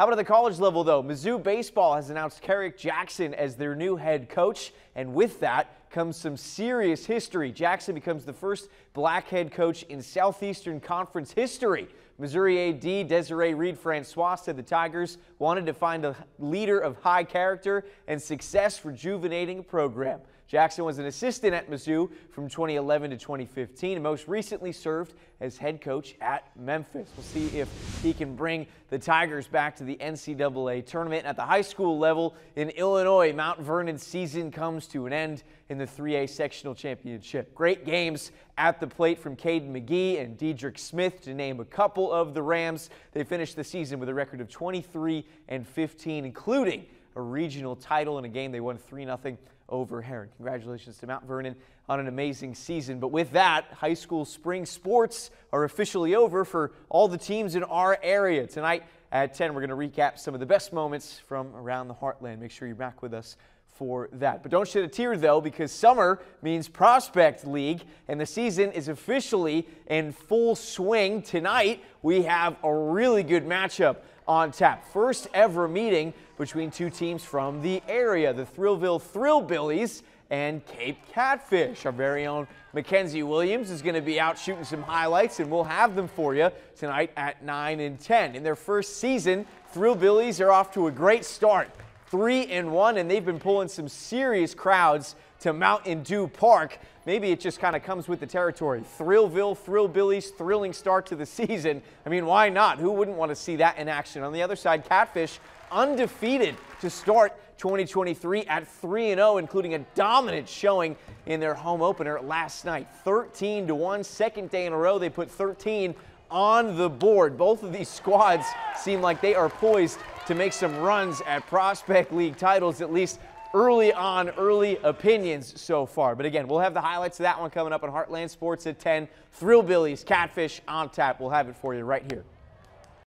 How about at the college level, though? Mizzou Baseball has announced Kerrick Jackson as their new head coach, and with that comes some serious history. Jackson becomes the first black head coach in Southeastern Conference history. Missouri AD Desiree Reed Francois said the Tigers wanted to find a leader of high character and success rejuvenating a program. Jackson was an assistant at Mizzou from 2011 to 2015 and most recently served as head coach at Memphis. We'll see if he can bring the Tigers back to the NCAA tournament. At the high school level in Illinois, Mount Vernon's season comes to an end in the 3A sectional championship. Great games at the plate from Caden McGee and Diedrich Smith to name a couple of the Rams. They finished the season with a record of 23 and 15, including a regional title in a game they won 3 0 over Herrin. Congratulations to Mount Vernon on an amazing season. But with that, high school spring sports are officially over for all the teams in our area. Tonight at 10, we're going to recap some of the best moments from around the heartland. Make sure you're back with us for that. But don't shed a tear though, because summer means Prospect League, and the season is officially in full swing. Tonight, we have a really good matchup on tap. First ever meeting between two teams from the area, the Thrillville Thrillbillies and Cape Catfish. Our very own Mackenzie Williams is going to be out shooting some highlights, and we'll have them for you tonight at 9 and 10. In their first season, Thrillbillies are off to a great start. 3 and 1, and they've been pulling some serious crowds to Mountain Dew Park. Maybe it just kind of comes with the territory. Thrillville, Thrillbillies, thrilling start to the season. I mean, why not? Who wouldn't want to see that in action? On the other side, Catfish undefeated to start 2023 at 3 0, including a dominant showing in their home opener last night. 13 to 1, second day in a row. They put 13 on the board. Both of these squads seem like they are poised to make some runs at Prospect League titles, at least early on, early opinions so far. But again, we'll have the highlights of that one coming up on Heartland Sports at 10. Thrillbillies, Catfish on tap. We'll have it for you right here.